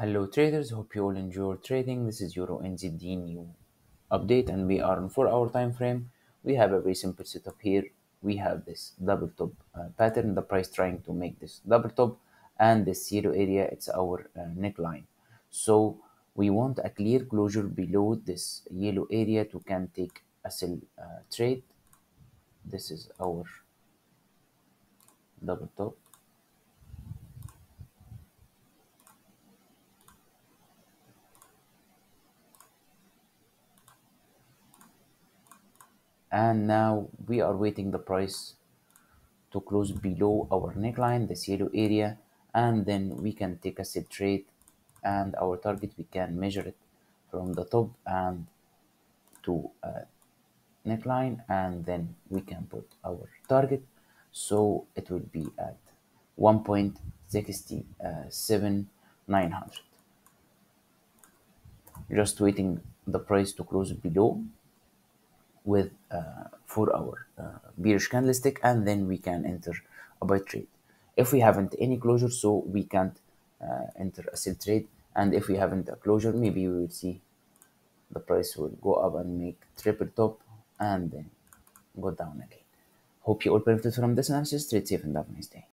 Hello traders, hope you all enjoy trading. This is Euro NZD new update and we are on 4 hour time frame. We have a very simple setup here. We have this double top uh, pattern, the price trying to make this double top and this yellow area, it's our uh, neckline. So we want a clear closure below this yellow area to can take a sell uh, trade. This is our double top and now we are waiting the price to close below our neckline this yellow area and then we can take a sell trade. And our target we can measure it from the top and to uh, neckline and then we can put our target. So it will be at 1.67900 just waiting the price to close below with uh, 4 hour uh, bearish candlestick and then we can enter a buy trade. If we haven't any closure so we can't uh, enter a sell trade. And if we haven't a closure maybe we will see the price will go up and make triple top and then go down again. Hope you all benefit from this analysis. Trade safe and have a nice day